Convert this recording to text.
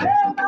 Hey,